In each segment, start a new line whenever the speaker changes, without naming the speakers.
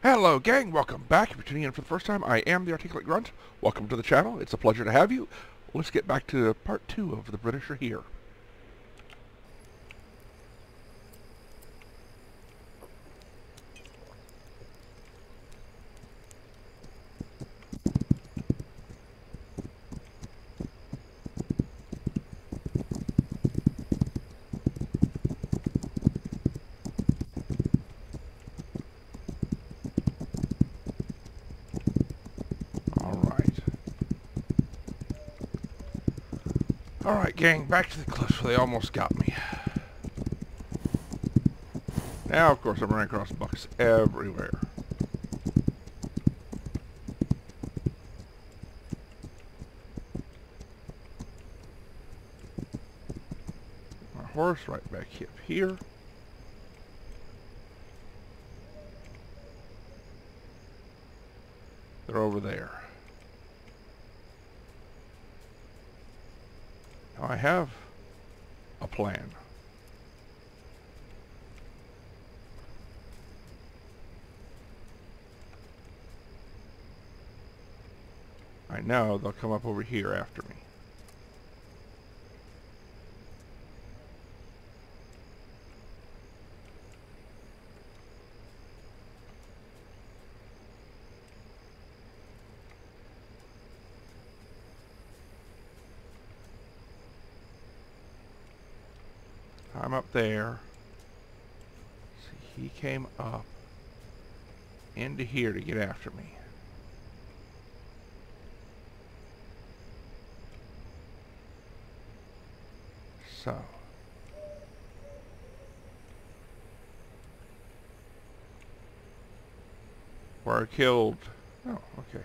Hello gang, welcome back. If you're tuning in for the first time, I am the Articulate Grunt. Welcome to the channel. It's a pleasure to have you. Let's get back to part two of The British Are Here. Alright. Alright, gang, back to the cliffs where they almost got me. Now, of course, I'm running across bucks everywhere. My horse right back up here. They're over there. Now I have a plan. I know they'll come up over here after me. I'm up there. See, he came up into here to get after me. So. Where I killed. Oh, okay.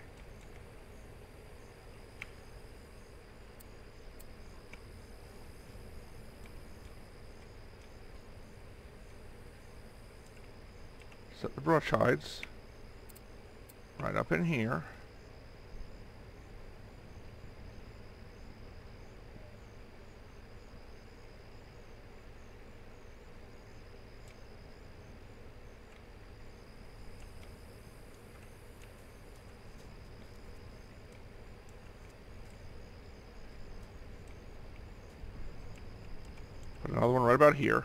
Set the brush hides right up in here. Another one right about here.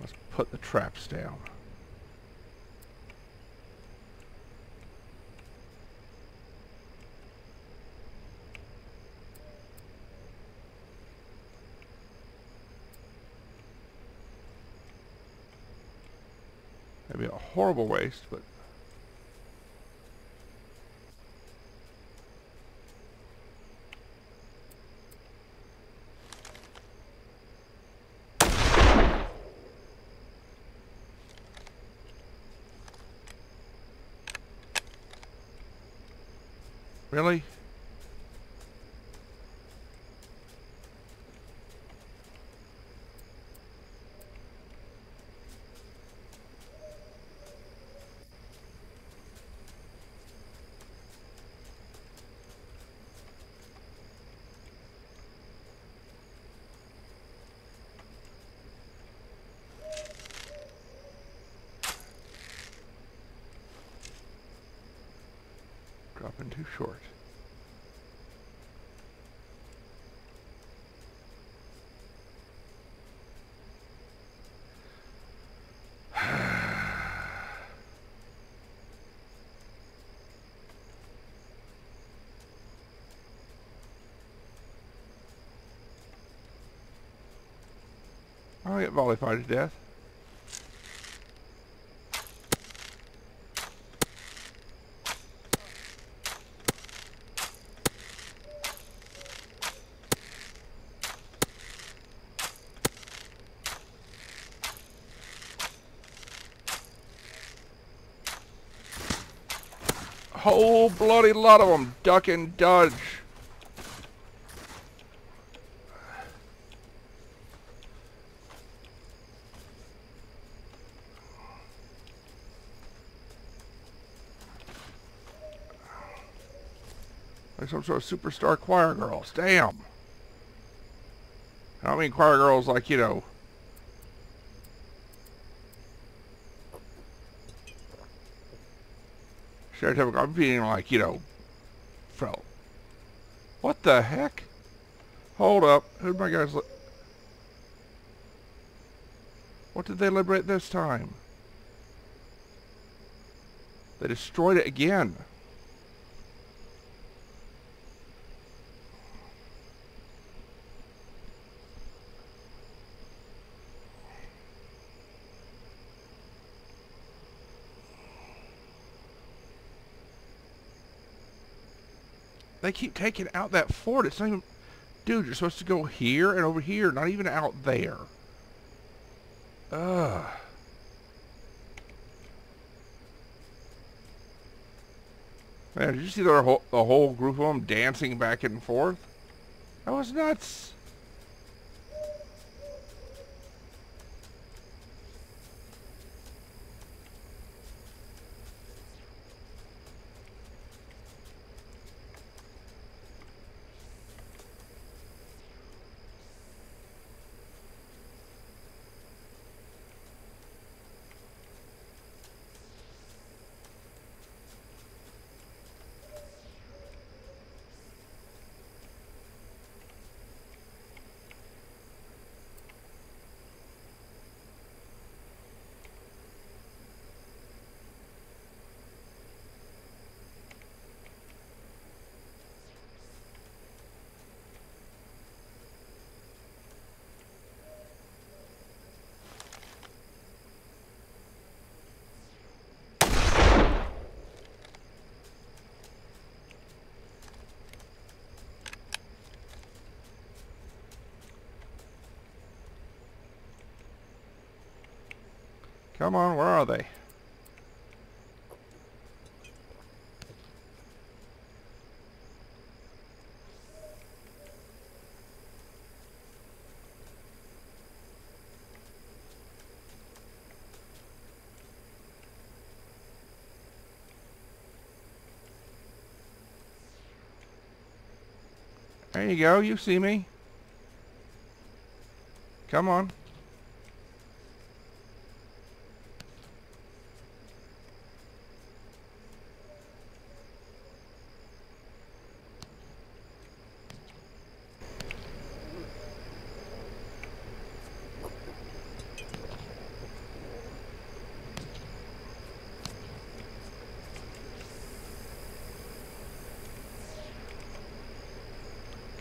Let's put the traps down. Maybe a horrible waste, but really? Get volleyfied to death. Whole bloody lot of them duck and dodge. Like some sort of superstar choir girls. Damn. I don't mean choir girls like, you know... I'm being like, you know... Fell. What the heck? Hold up. Who did my guys... What did they liberate this time? They destroyed it again. They keep taking out that fort. It's not even... Dude, you're supposed to go here and over here, not even out there. Ugh. Man, did you see the whole, the whole group of them dancing back and forth? That was nuts. Come on, where are they? There you go, you see me. Come on.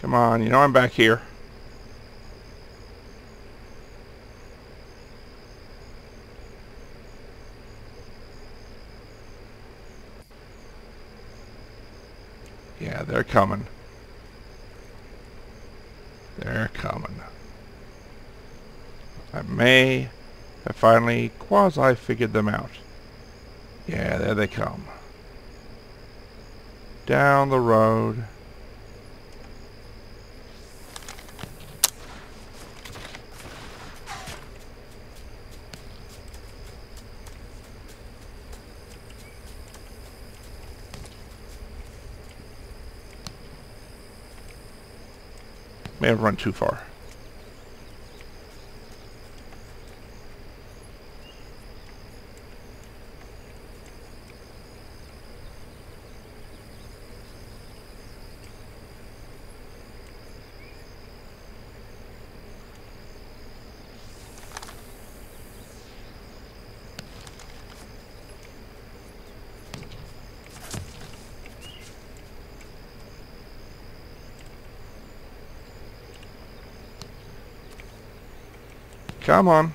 Come on, you know I'm back here. Yeah, they're coming. They're coming. I may have finally quasi-figured them out. Yeah, there they come. Down the road. May have run too far. Come on.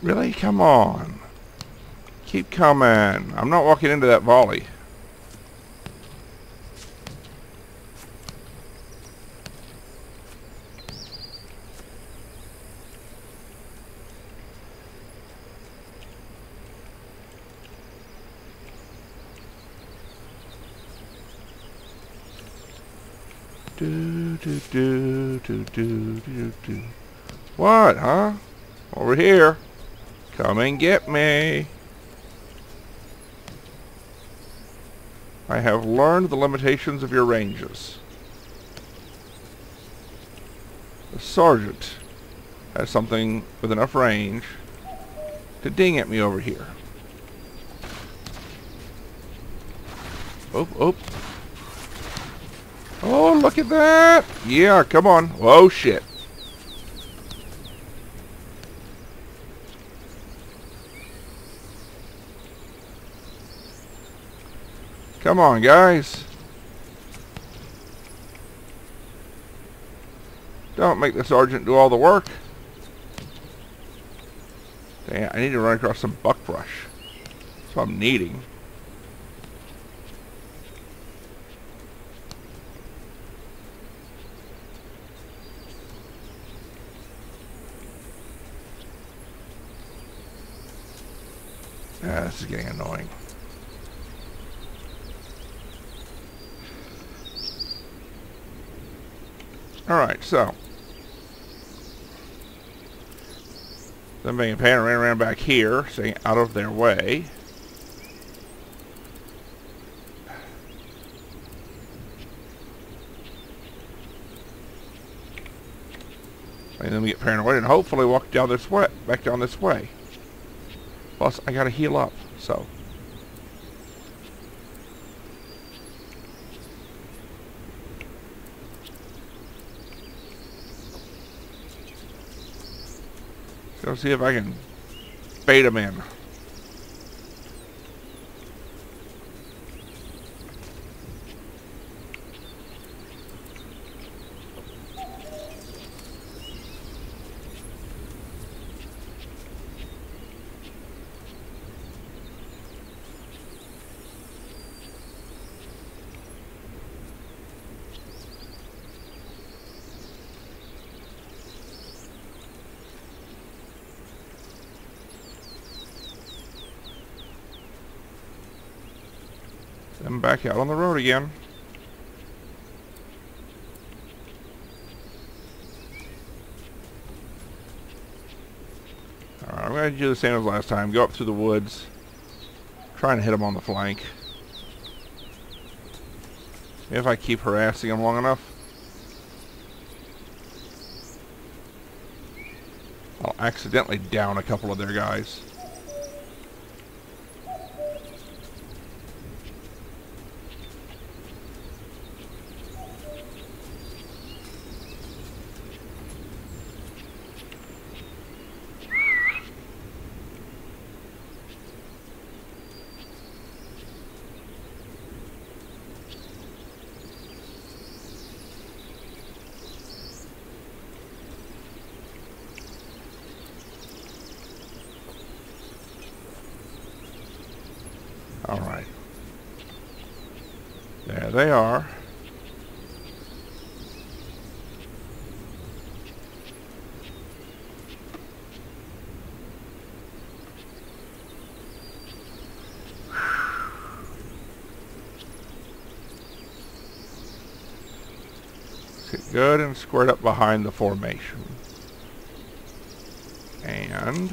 Really? Come on. Keep coming. I'm not walking into that volley. Do, do, do, do, do, do, do. What, huh? Over here. Come and get me. I have learned the limitations of your ranges. The sergeant has something with enough range to ding at me over here. Oh, oh. Oh, look at that! Yeah, come on. Oh, shit. Come on, guys. Don't make the sergeant do all the work. Dang, I need to run across some buckbrush. That's what I'm needing. Yeah, this is getting annoying. Alright, so. Then being a pan ran around back here, staying out of their way. And then we get paranoid and hopefully walk down this way, back down this way. Plus, I gotta heal up, so. Go see if I can bait him in. Then back out on the road again. Alright, I'm going to do the same as last time. Go up through the woods. Try and hit him on the flank. If I keep harassing him long enough. I'll accidentally down a couple of their guys. Alright. There they are. Good and squared up behind the formation. And...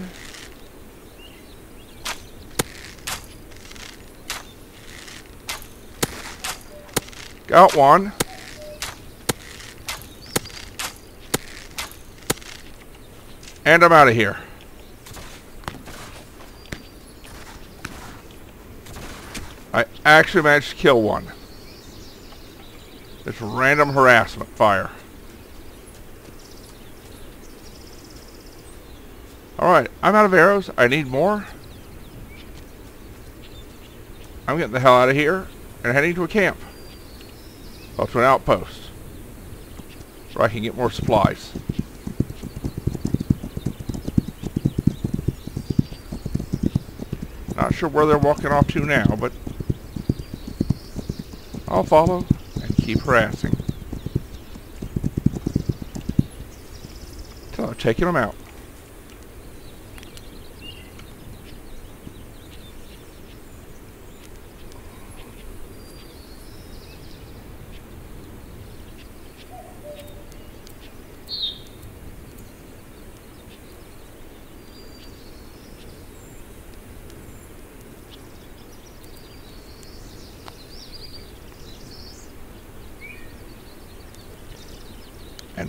Got one. And I'm out of here. I actually managed to kill one. It's random harassment fire. Alright, I'm out of arrows. I need more. I'm getting the hell out of here and heading to a camp. Up to an outpost. Where I can get more supplies. Not sure where they're walking off to now, but I'll follow keep harassing. I've taken them out.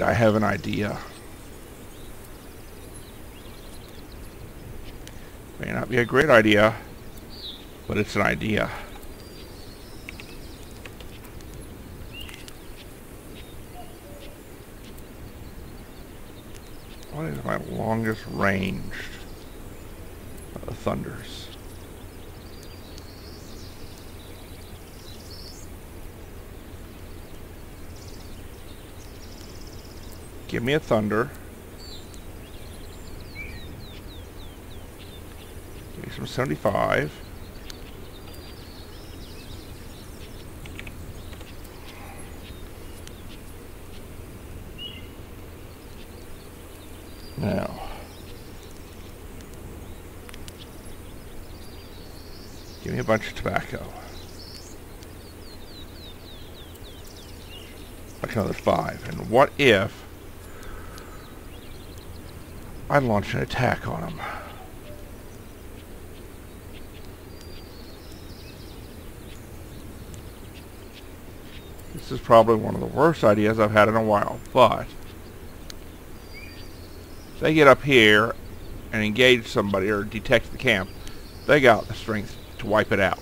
And I have an idea. May not be a great idea, but it's an idea. What is my longest range uh, thunders? Give me a thunder. Give me some 75. Now. Give me a bunch of tobacco. Like another five. And what if I launch an attack on him? This is probably one of the worst ideas I've had in a while, but if they get up here and engage somebody or detect the camp, they got the strength to wipe it out.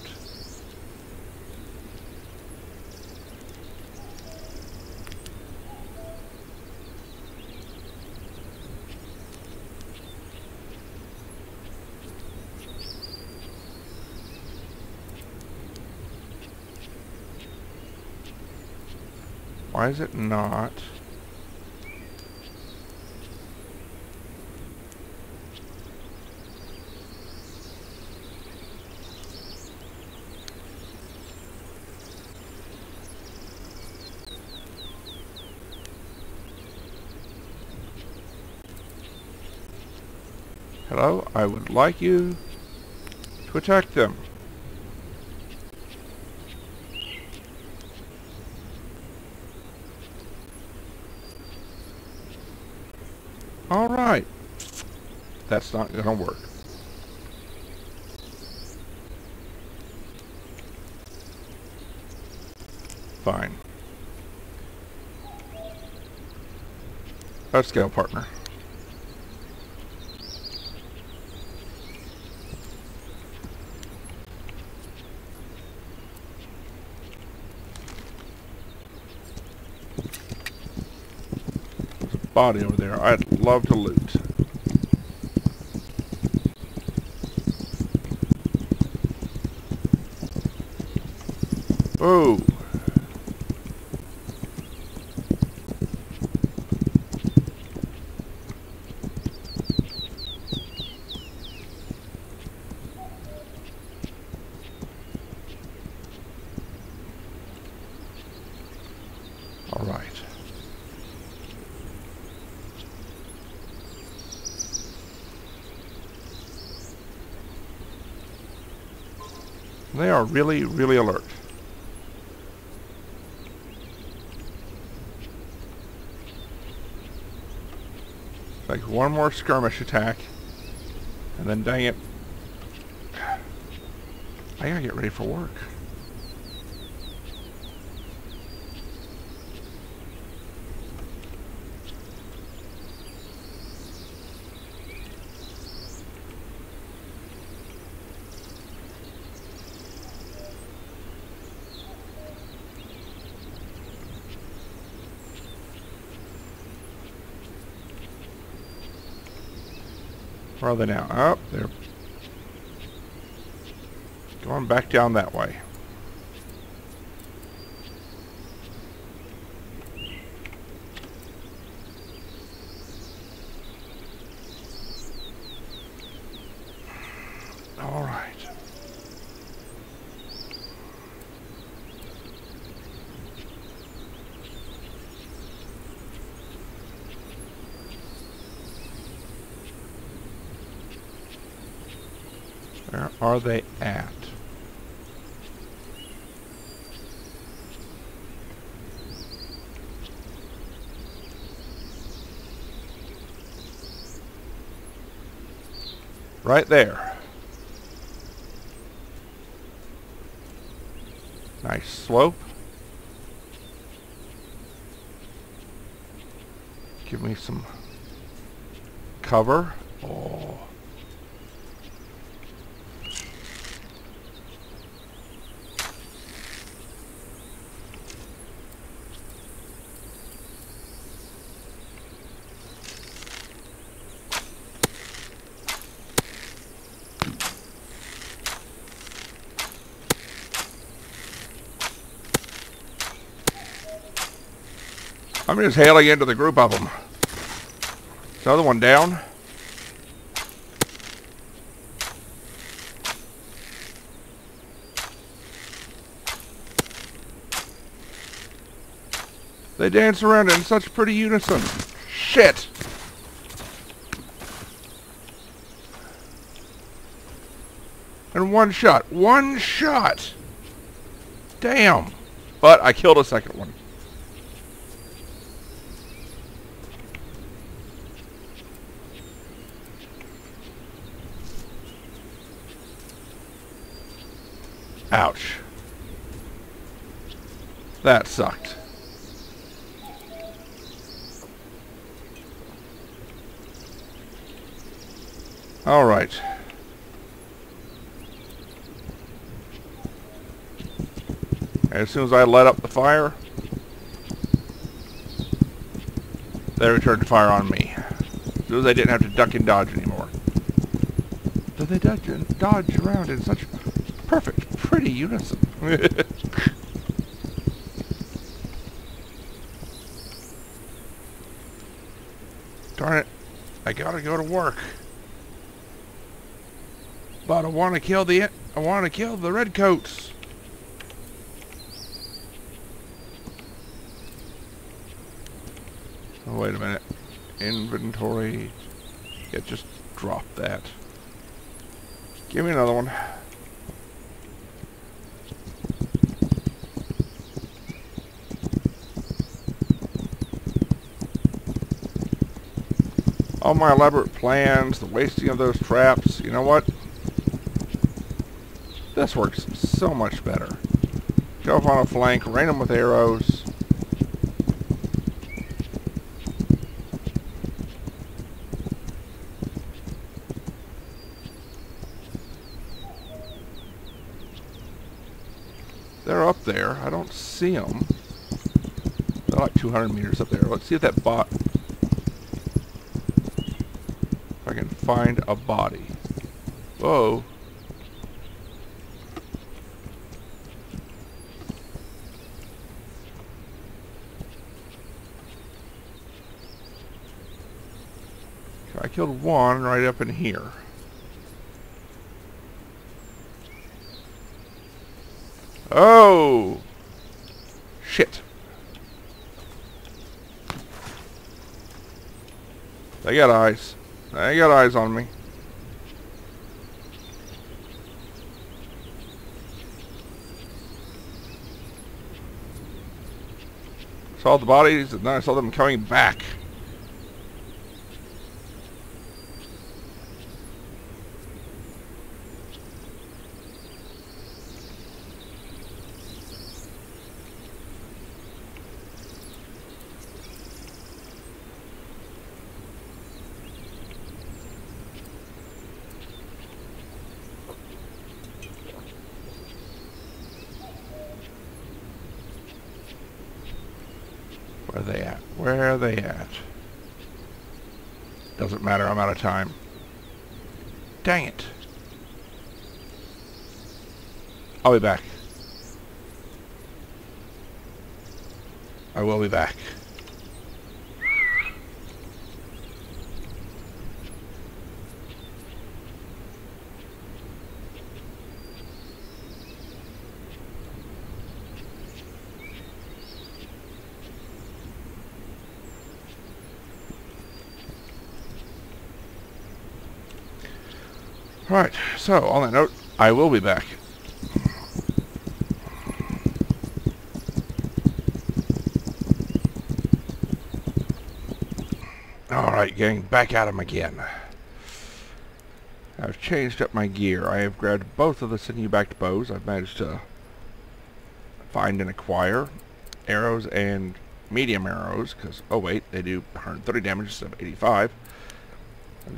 Why is it not? Hello, I would like you to attack them. Alright. That's not going to work. Fine. Let's partner. body over there. I'd love to loot. Oh. All right. They are really, really alert. Like one more skirmish attack. And then dang it. I gotta get ready for work. Are they now? Up oh, they're going back down that way. All right. Where are they at? Right there. Nice slope. Give me some cover. Oh. I'm just hailing into the group of them. The other one down. They dance around in such pretty unison. Shit! And one shot. One shot! Damn. But I killed a second one. That sucked. Alright. As soon as I let up the fire, they returned fire on me. As soon as I didn't have to duck and dodge anymore. So they dodge and dodge around in such perfect, pretty unison. Darn it. I gotta go to work. But I want to kill the I want to kill the redcoats. Oh, wait a minute. Inventory. Yeah, just drop that. Give me another one. All my elaborate plans, the wasting of those traps, you know what? This works so much better. Up on a flank, rain them with arrows. They're up there. I don't see them. They're like 200 meters up there. Let's see if that bot... If I can find a body. Whoa. I killed one right up in here. Oh! Shit. They got eyes. They got eyes on me. Saw the bodies and then I saw them coming back. Where are they at? Where are they at? Doesn't matter, I'm out of time. Dang it. I'll be back. I will be back. Alright, so on that note, I will be back. Alright, gang, back at him again. I've changed up my gear. I have grabbed both of the sinew-backed bows I've managed to find and acquire. Arrows and medium arrows, because, oh wait, they do 130 damage instead of 85.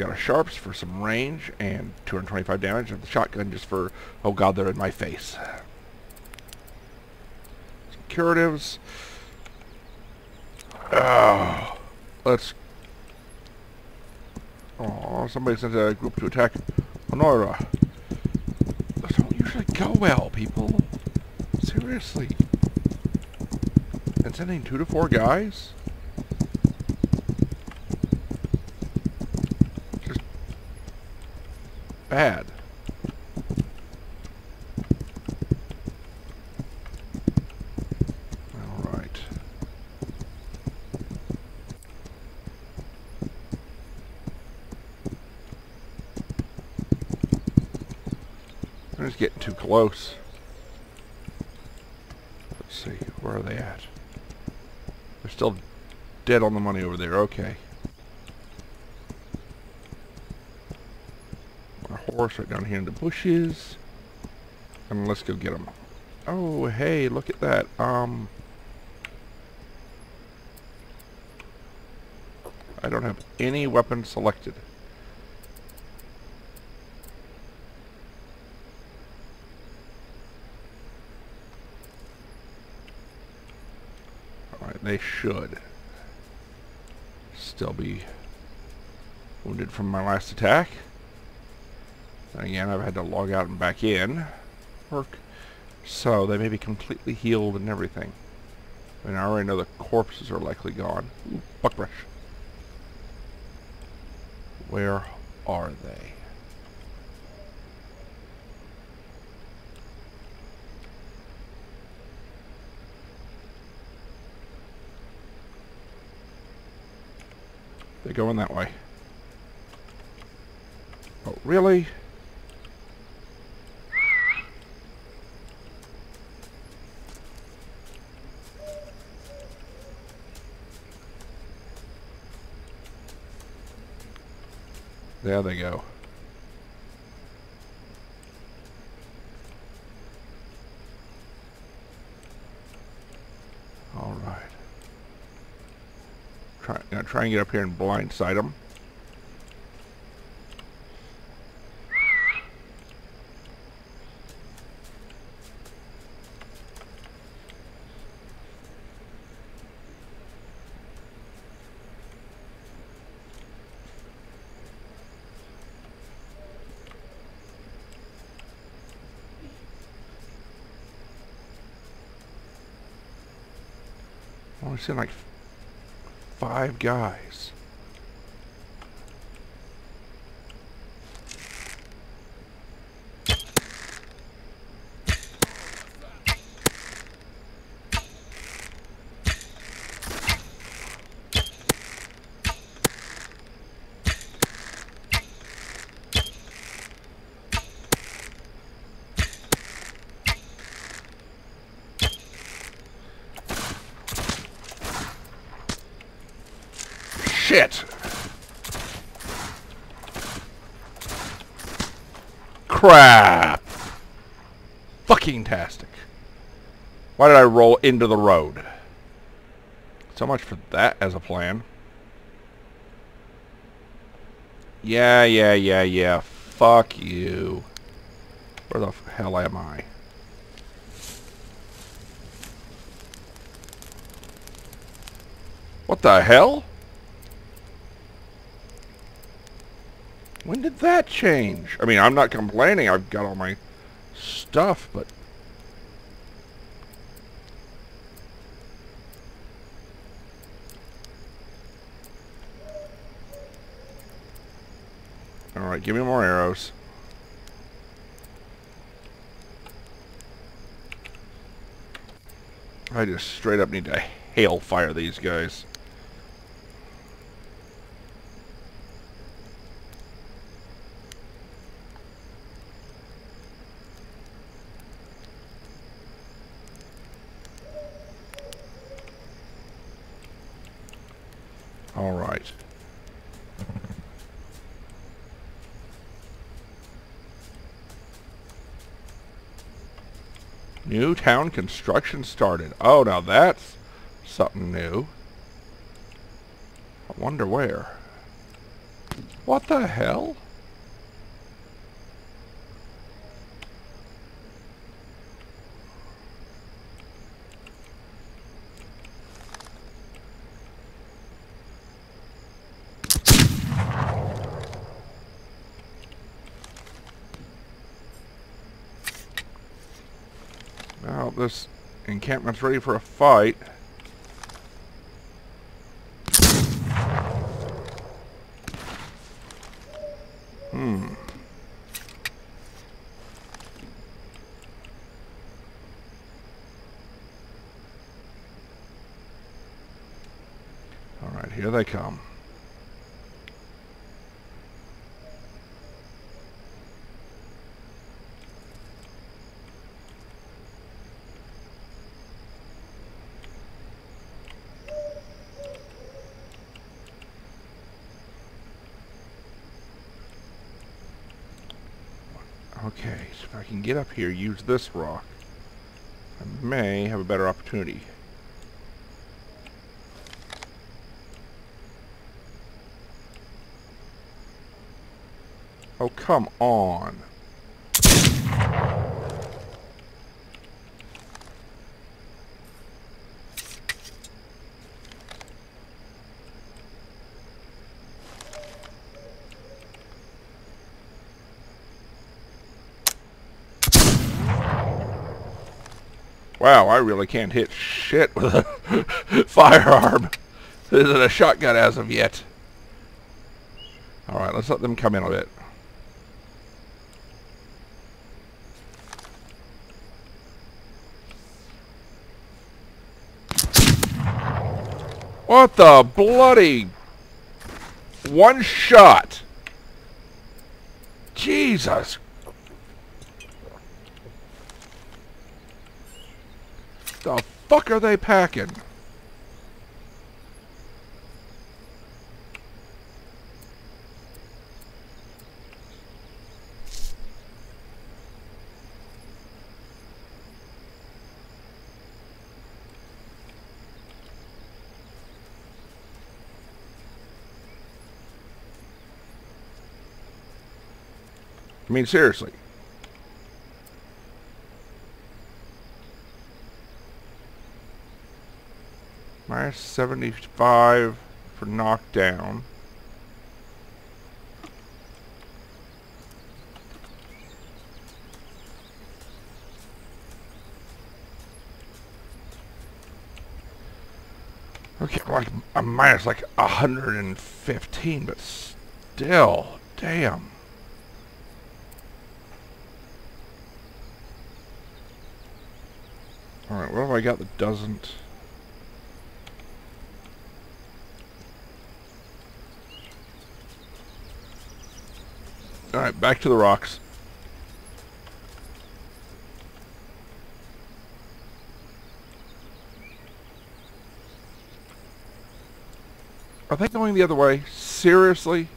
Got a Sharps for some range and 225 damage, and the shotgun just for, oh god, they're in my face. Some curatives. Oh, ah, let's... Oh, somebody sent a group to attack Honora. Those don't usually go well, people. Seriously. And sending two to four guys? Just bad. Alright. I'm just getting too close. Let's see, where are they at? They're still dead on the money over there, okay. My horse right down here in the bushes. And let's go get them. Oh, hey, look at that. Um, I don't have any weapon selected. Alright, they should still be wounded from my last attack. Again, I've had to log out and back in. Work. So, they may be completely healed and everything. I mean, I already know the corpses are likely gone. Ooh, buckbrush. Where are they? They're going that way. Oh, really? There they go. All right. Try, know, try and get up here and blindside them. Only seen like five guys. Shit! Crap! Fucking tastic. Why did I roll into the road? So much for that as a plan. Yeah, yeah, yeah, yeah. Fuck you. Where the hell am I? What the hell? When did that change? I mean, I'm not complaining. I've got all my stuff, but... Alright, give me more arrows. I just straight up need to hail fire these guys. All right. New town construction started. Oh, now that's something new. I wonder where. What the hell? Now this encampment's ready for a fight. Hmm. All right, here they come. Okay, so if I can get up here, use this rock, I may have a better opportunity. Oh, come on. Wow, I really can't hit shit with a firearm. This isn't a shotgun as of yet. Alright, let's let them come in a bit. What the bloody... One shot! Jesus The fuck are they packing? I mean, seriously. Minus 75 for knockdown. Okay, like a minus like 115, but still, damn. Alright, what have I got that doesn't... Alright, back to the rocks. Are they going the other way? Seriously?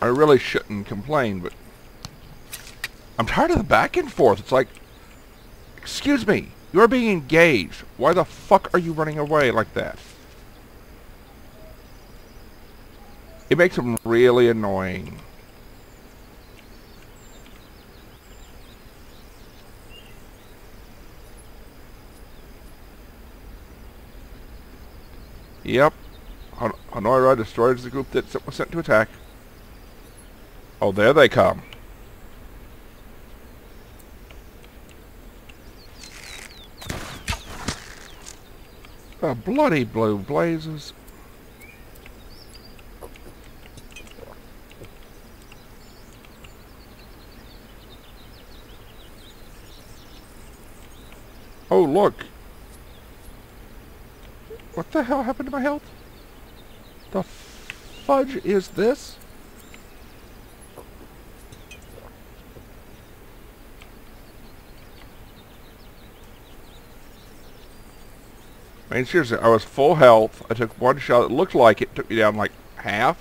I really shouldn't complain, but I'm tired of the back and forth. It's like Excuse me, you're being engaged. Why the fuck are you running away like that? It makes them really annoying. Yep. Ra destroys the group that was sent to attack. Oh, there they come. The bloody blue blazes. Oh, look. What the hell happened to my health? The fudge is this? mean, seriously, I was full health. I took one shot. It looked like it took me down like half.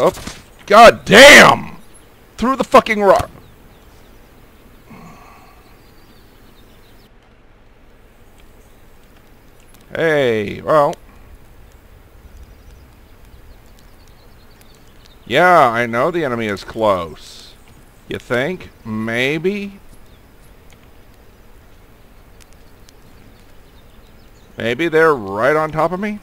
Oh, god damn! Through the fucking rock. Hey, well. Yeah, I know the enemy is close. You think? Maybe? Maybe they're right on top of me?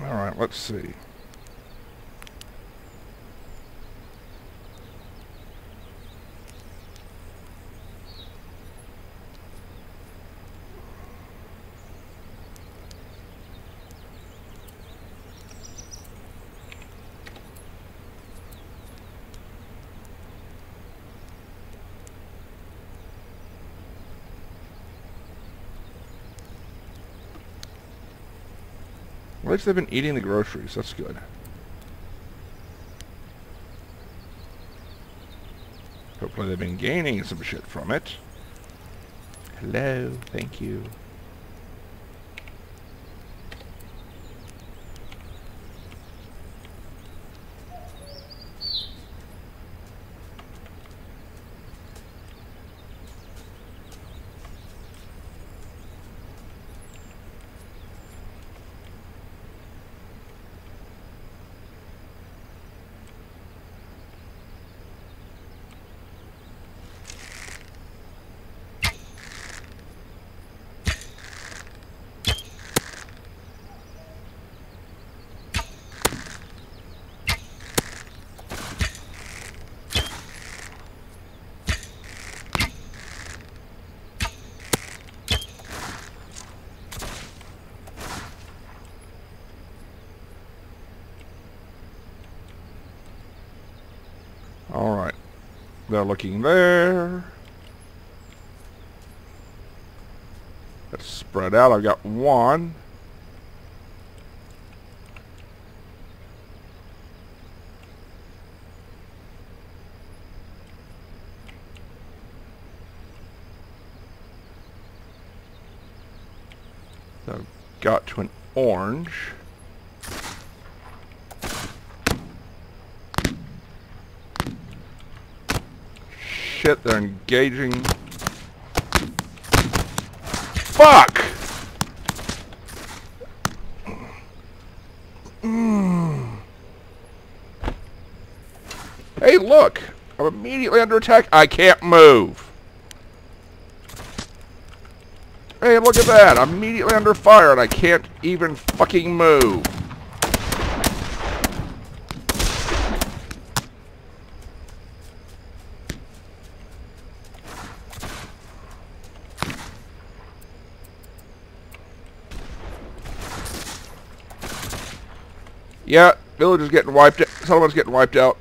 Alright, let's see. At least they've been eating the groceries. That's good. Hopefully they've been gaining some shit from it. Hello. Thank you. Alright. They're looking there. Let's spread out. I've got one. So got to an orange. They're engaging. Fuck! Hey, look! I'm immediately under attack. I can't move. Hey, look at that. I'm immediately under fire and I can't even fucking move. Yeah, village is getting wiped out. Settlement's getting wiped out.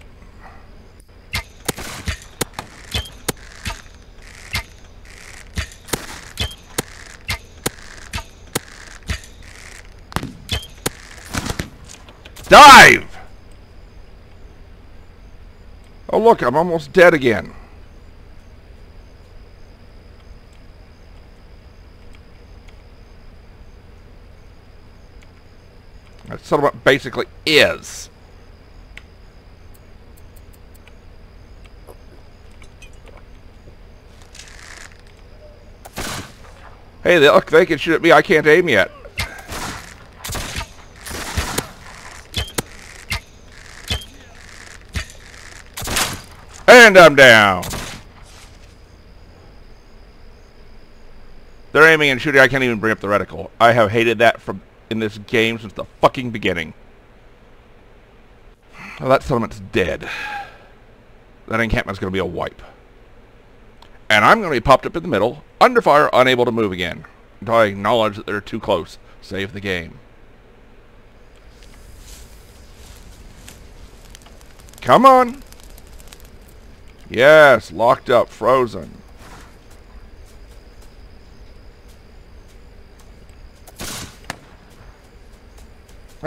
Dive! Oh look, I'm almost dead again. Settlement basically is. Hey, they, look, they can shoot at me. I can't aim yet. And I'm down. They're aiming and shooting. I can't even bring up the reticle. I have hated that from in this game since the fucking beginning. Well, that settlement's dead. That encampment's going to be a wipe. And I'm going to be popped up in the middle, under fire, unable to move again. Until I acknowledge that they're too close. Save the game. Come on! Yes, locked up, frozen.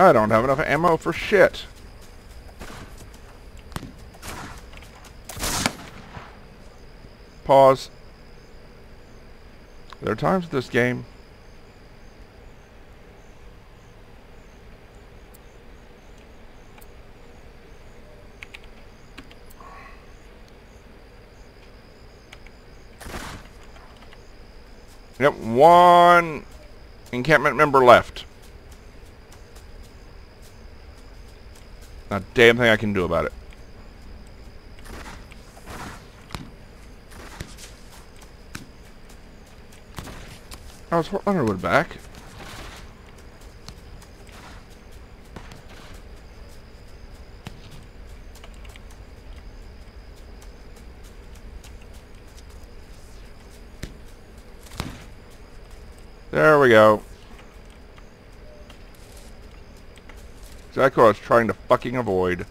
I don't have enough ammo for shit. Pause. There are times in this game Yep, one encampment member left. Not a damn thing I can do about it. Oh, it's Fort Leonard back. There we go. Exactly what I was trying to fucking avoid.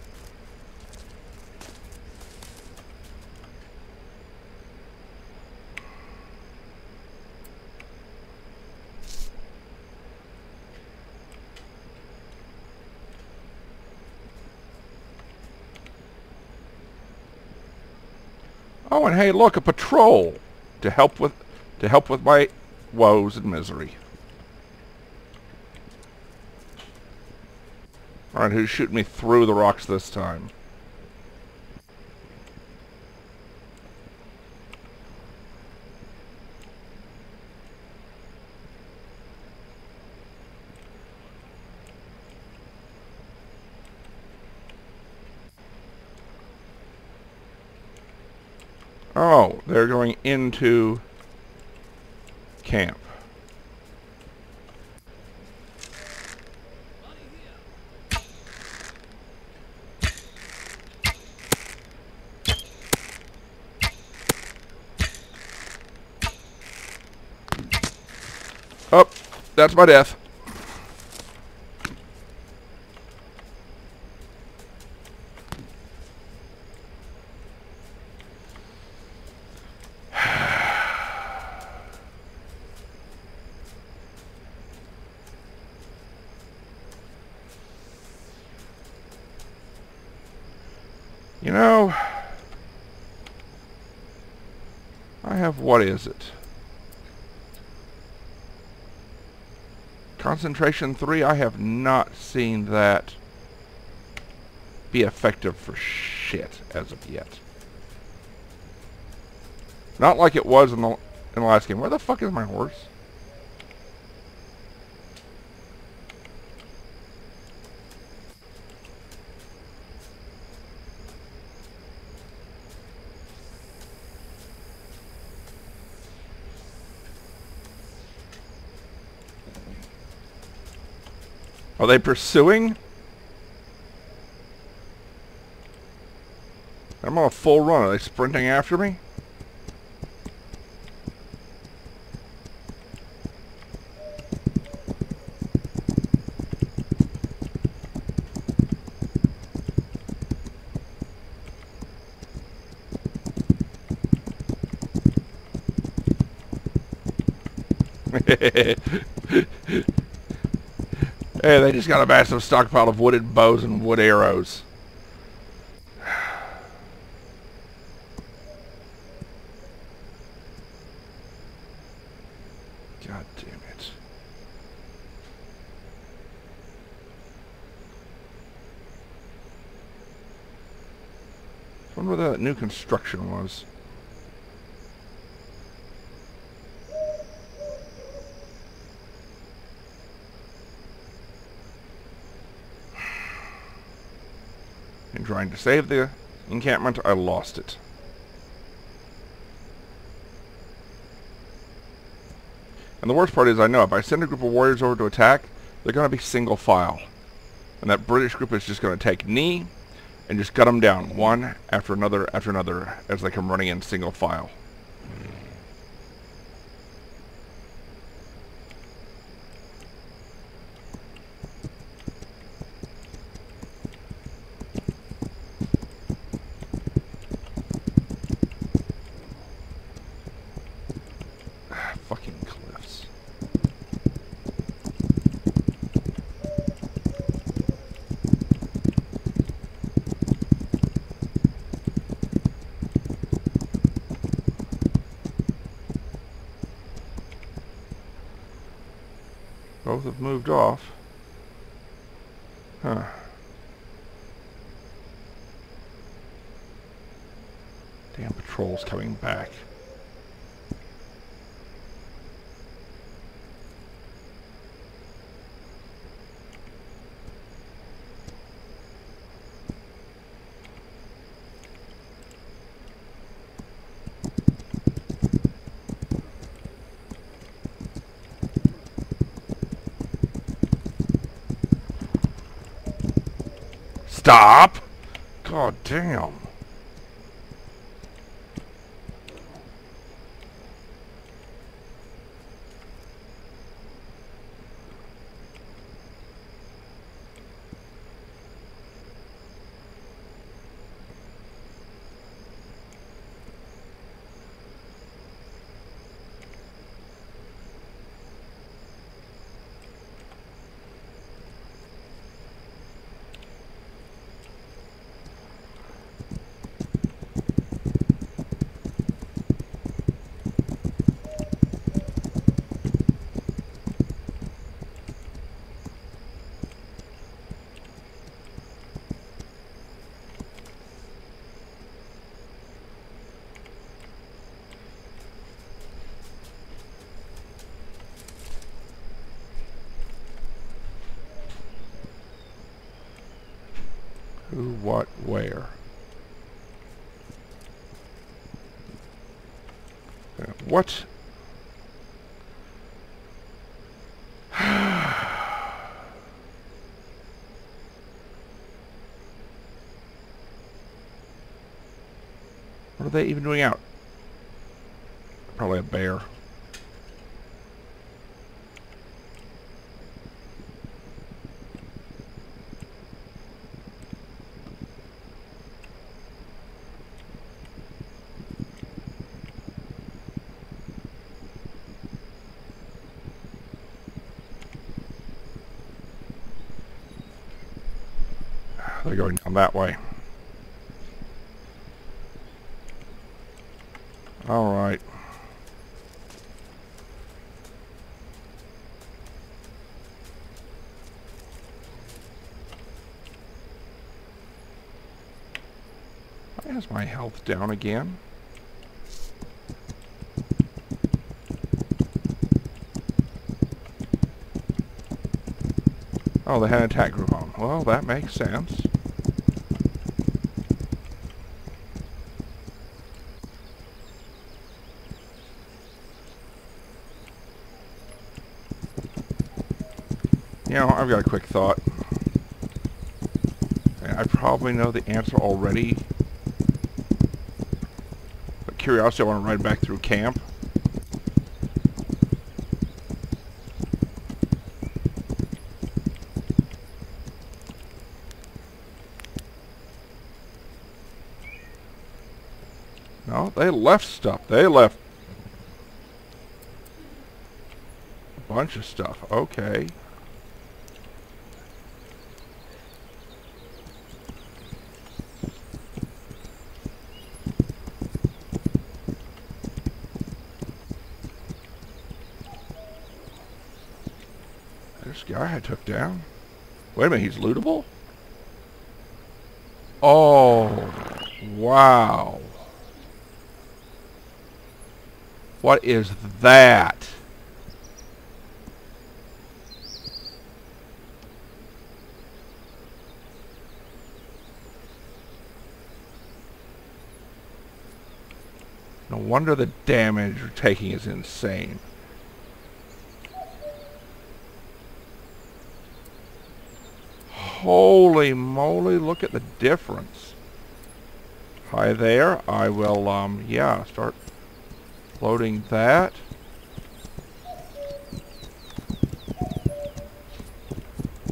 Oh, and hey, look, a patrol to help with to help with my woes and misery. Alright, who's shooting me through the rocks this time? Oh, they're going into camp. Oh, that's my death. You know, I have, what is it? Concentration 3, I have not seen that be effective for shit as of yet. Not like it was in the, in the last game. Where the fuck is my horse? Are they pursuing? I'm on a full run. Are they sprinting after me? Hey, they just got a massive stockpile of wooden bows and wood arrows. God damn it. I wonder where that new construction was. Trying to save the encampment, I lost it. And the worst part is I know if I send a group of warriors over to attack, they're going to be single file. And that British group is just going to take knee and just gut them down one after another after another as they come running in single file. Both have moved off. Huh. Damn patrol's coming back. Stop! God damn. Who, what, where? Uh, What? what are they even doing out? Probably a bear. They're going down that way. All right. Why is my health down again? Oh, they had attack group on. Well, that makes sense. I've got a quick thought. I probably know the answer already. But curiosity, I want to ride back through camp. No, they left stuff. They left a bunch of stuff. Okay. This I took down. Wait a minute, he's lootable? Oh, wow. What is that? No wonder the damage you're taking is insane. Holy moly, look at the difference. Hi there. I will, um, yeah, start loading that.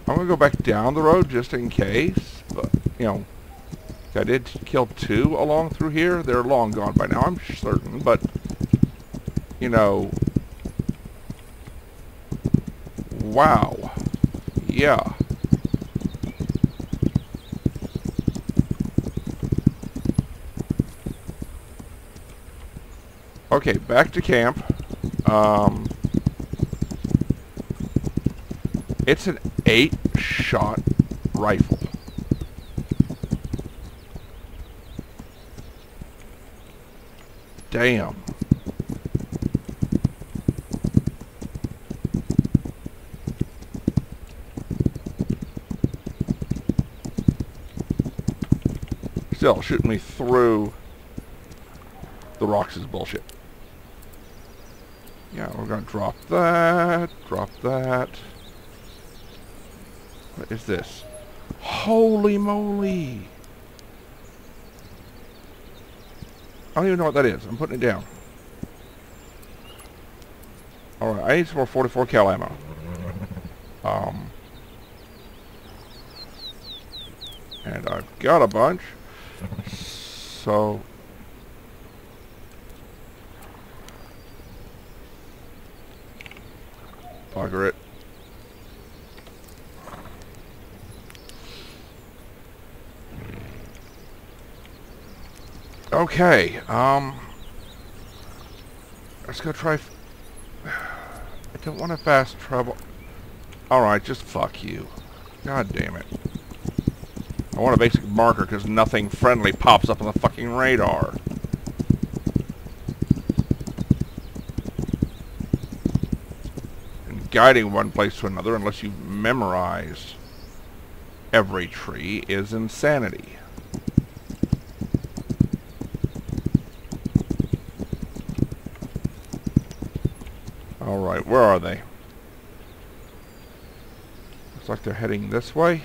I'm going to go back down the road just in case, but, you know, I did kill two along through here. They're long gone by now, I'm certain, but, you know, wow. Yeah. Okay, back to camp. Um, It's an eight-shot rifle. Damn. Still, shooting me through the rocks is bullshit. Yeah, we're gonna drop that, drop that. What is this? Holy moly! I don't even know what that is. I'm putting it down. Alright, I need some more 44 cal ammo. Um, and I've got a bunch. So... It. Okay, um... Let's go try... I don't want to fast travel. Alright, just fuck you. God damn it. I want a basic marker because nothing friendly pops up on the fucking radar. And guiding one place to another unless you've memorized every tree is insanity. Alright, where are they? Looks like they're heading this way.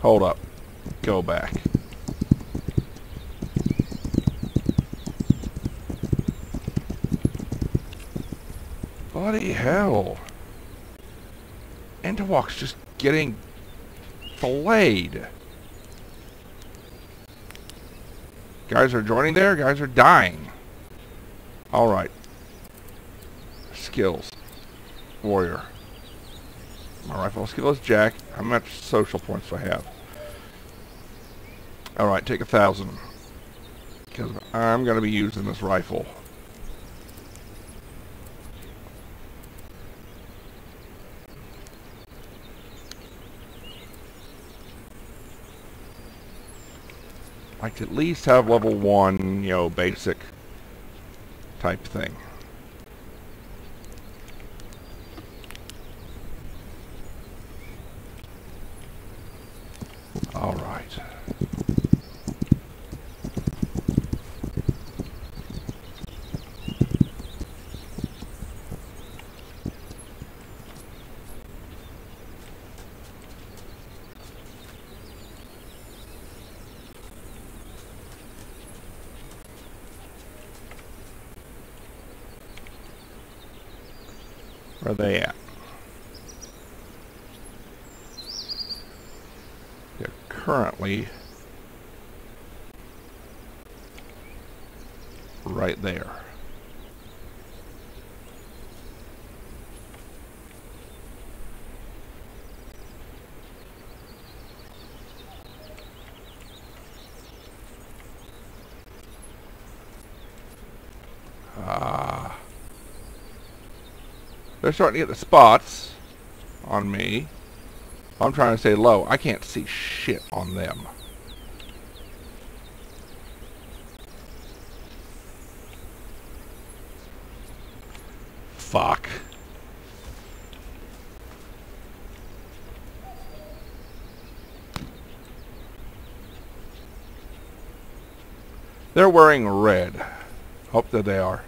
Hold up. Go back. Bloody hell. Entawalk's just getting filleted. Guys are joining there. Guys are dying. Alright. Skills. Warrior. My rifle skill is Jack. How much social points do I have? Alright, take a thousand. Because I'm going to be using this rifle. like to at least have level one, you know, basic type thing. All right. Where are they at? They're currently right there. Ah. They're starting to get the spots on me. I'm trying to stay low. I can't see shit on them. Fuck. They're wearing red. Hope that they are.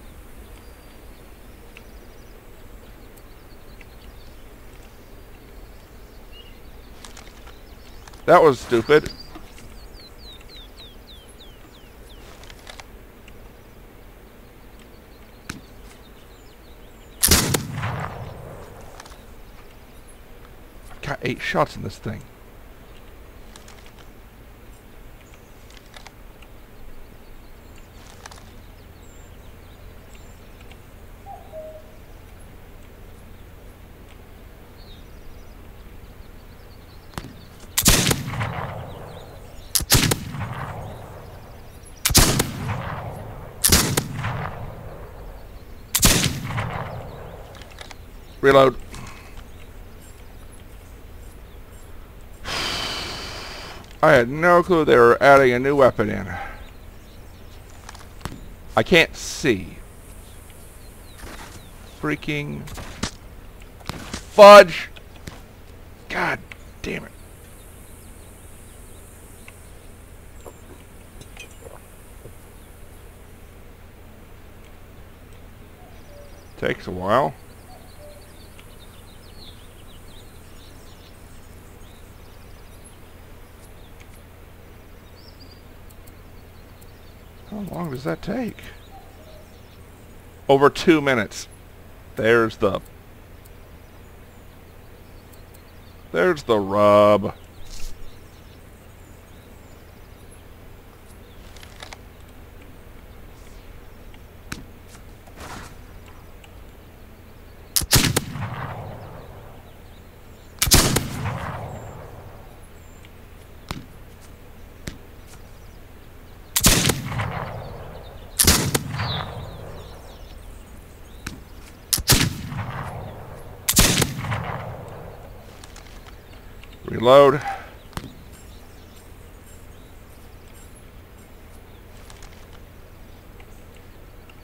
That was stupid. Got eight shots in this thing. Reload. I had no clue they were adding a new weapon in. I can't see. Freaking fudge. God damn it. Takes a while. How long does that take? Over two minutes. There's the... There's the rub. Reload.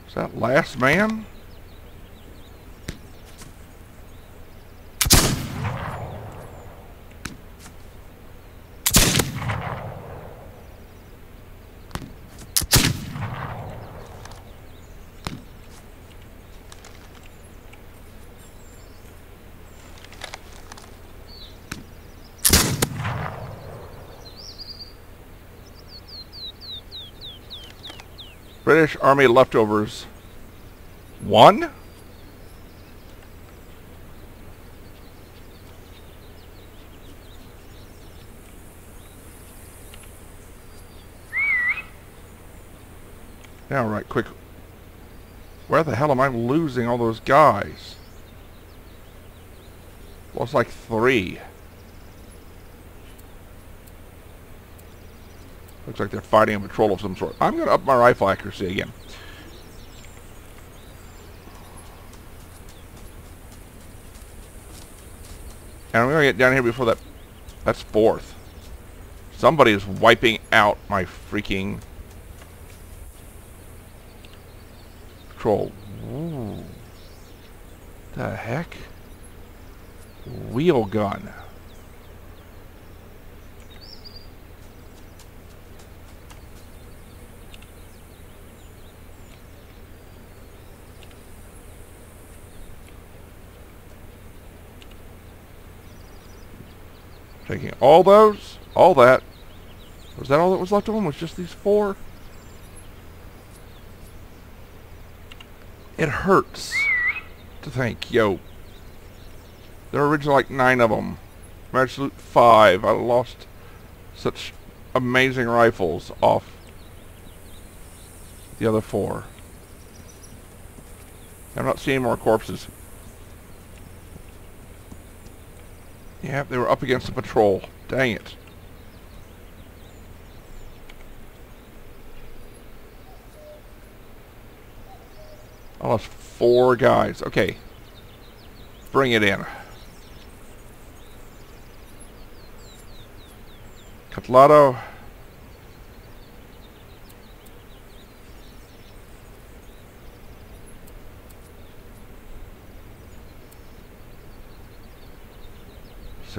Is that last man? British Army leftovers. One? Now, right quick. Where the hell am I losing all those guys? Well, it's like three. Looks like they're fighting a patrol of some sort. I'm going to up my rifle accuracy again. And I'm going to get down here before that... That's fourth. Somebody is wiping out my freaking... Patrol. Ooh. The heck? Wheel gun. Taking all those, all that. Was that all that was left of them? Was just these four? It hurts to think, yo, there were originally like nine of them. Absolute five. I lost such amazing rifles off the other four. I'm not seeing more corpses. Yeah, they were up against the patrol. Dang it. I lost four guys. Okay. Bring it in. Cutlato.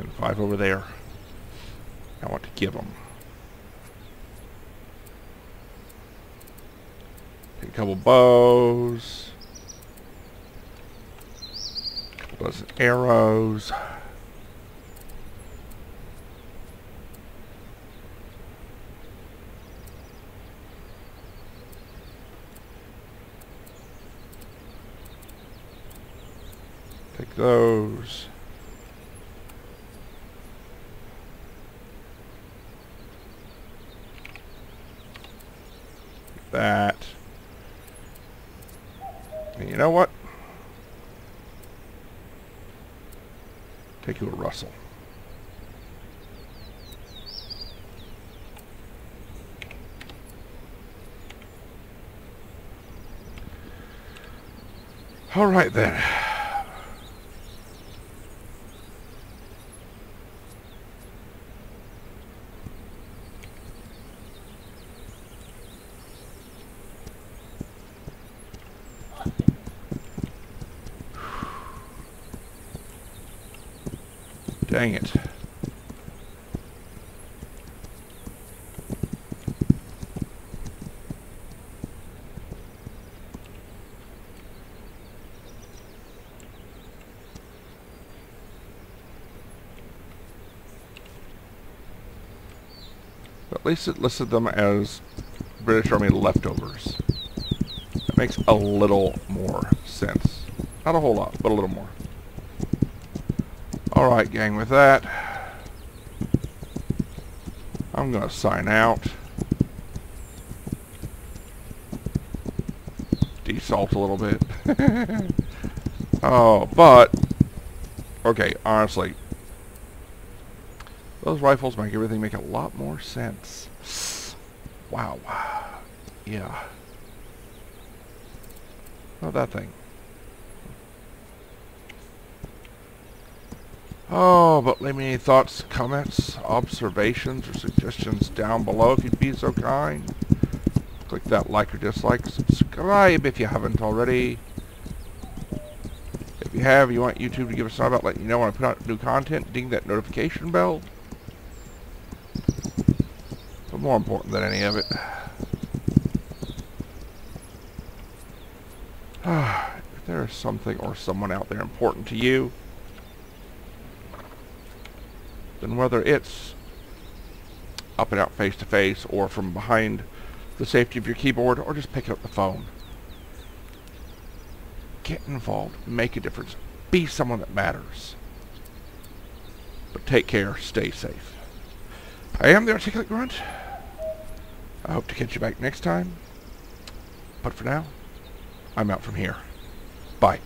Send five over there. I want to give them. Take a couple bows. A couple dozen arrows. Take those. That. And you know what? Take you a Russell. All right then. Dang it. At least it listed them as British Army leftovers. That makes a little more sense. Not a whole lot, but a little more. Alright, gang, with that, I'm going to sign out. Desalt a little bit. oh, but, okay, honestly, those rifles make everything make a lot more sense. Wow. Yeah. Not that thing. Oh, but leave me any thoughts, comments, observations, or suggestions down below if you'd be so kind. Click that like or dislike. Subscribe if you haven't already. If you have, you want YouTube to give us a about letting you know when I put out new content, ding that notification bell. But more important than any of it, if there is something or someone out there important to you, then whether it's up and out face to face or from behind the safety of your keyboard or just picking up the phone. Get involved. Make a difference. Be someone that matters. But take care. Stay safe. I am the Articulate Grunt. I hope to catch you back next time. But for now, I'm out from here. Bye.